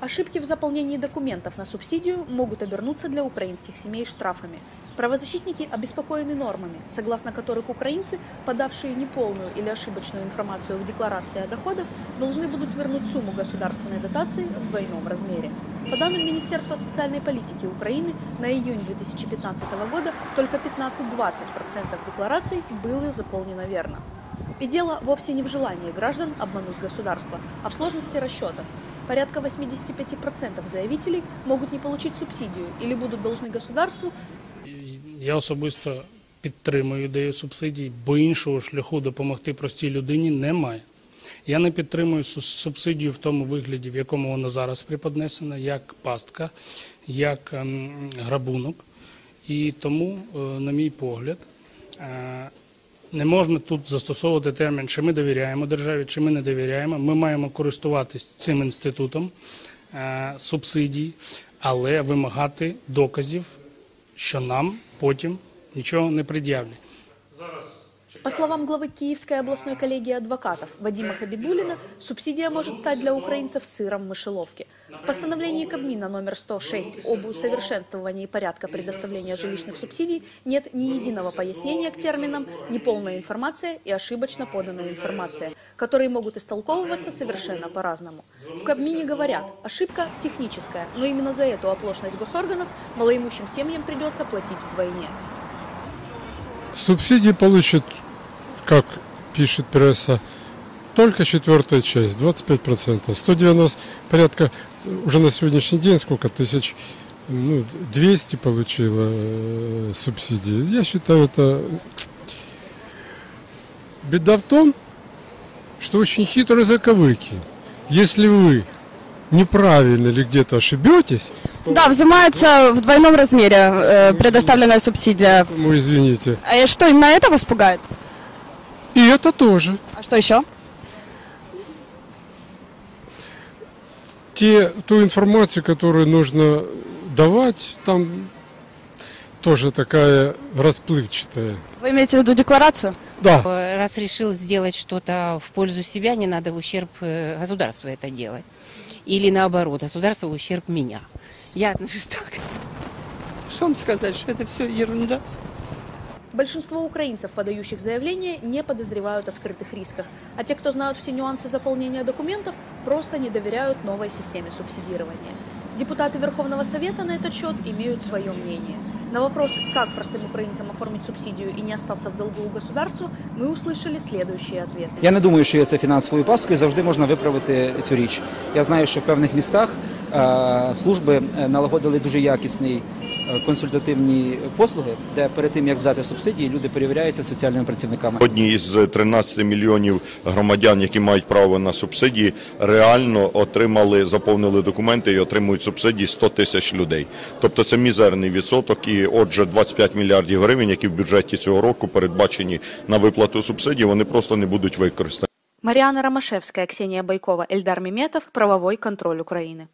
Ошибки в заполнении документов на субсидию могут обернуться для украинских семей штрафами. Правозащитники обеспокоены нормами, согласно которых украинцы, подавшие неполную или ошибочную информацию в декларации о доходах, должны будут вернуть сумму государственной дотации в двойном размере. По данным Министерства социальной политики Украины, на июнь 2015 года только 15-20% деклараций было заполнено верно. И дело вовсе не в желании граждан обмануть государство, а в сложности расчетов. Порядка 85% заявителей могут не получить субсидию или будут должны государству. Я особисто підтримую ідею субсидій, бо іншого шляху допомогти простій людині немає. Я не підтримую субсидію в тому вигляді, в якому вона зараз преподнесена, як пастка, як ем, грабунок. І тому, е, на мій погляд, е, не можна тут застосовувати термін, чи ми довіряємо державі, чи ми не довіряємо. Ми маємо користуватись цим інститутом е, субсидій, але вимагати доказів, що нам потім нічого не пред'являть. По словам главы Киевской областной коллегии адвокатов Вадима Хабибулина, субсидия может стать для украинцев сыром в мышеловке. В постановлении Кабмина номер 106 об усовершенствовании порядка предоставления жилищных субсидий нет ни единого пояснения к терминам, неполная информация и ошибочно поданная информация, которые могут истолковываться совершенно по-разному. В Кабмине говорят, ошибка техническая, но именно за эту оплошность госорганов малоимущим семьям придется платить вдвойне. Субсидии получит, как пишет пресса, только четвертая часть, 25%. 190, порядка, уже на сегодняшний день сколько тысяч, ну, 200 получила э, субсидии. Я считаю, это... Беда в том, что очень хитрые заковыки. Если вы неправильно или где-то ошибетесь, Да, взимается в двойном размере э, предоставленная субсидия. ну, извините, А что, именно это вас пугает? И это тоже. А что еще? те, ту информацию, которую нужно давать, там тоже такая расплывчатая. Вы имеете в виду декларацию? Да, Раз решил сделать что-то в пользу себя, не надо в ущерб э, государству это делать. Или наоборот, государство в ущерб меня. Я отношусь так. Что вам сказать, что это все ерунда? Большинство украинцев, подающих заявления, не подозревают о скрытых рисках, а те, кто знают все нюансы заполнения документов, просто не доверяют новой системе субсидирования. Депутаты Верховного Совета на этот счет имеют свое мнение. На вопрос, как простым украинцам оформить субсидию и не остаться в долгу у государства, мы услышали следующие ответы. Я не думаю, що є це фінансовою пасткою. Завжди можна виправити цю річ. Я знаю, що в певних містах е, служби е, налагодили дуже якісні е, консультативні послуги, де перед тим як здати субсидії, люди перевіряються соціальними працівниками. Одні із 13 мільйонів громадян, які мають право на субсидії, реально отримали, заповнили документи і отримують субсидії 100 тисяч людей. Тобто це мізерний відсоток. І отже, 25 мільярдів гривень, які в бюджеті цього року передбачені на виплату субсидій, вони просто не будуть використані. Мариана Ромашевская, Ксения Байкова, Эльдар Меметов. Правовой контроль Украины.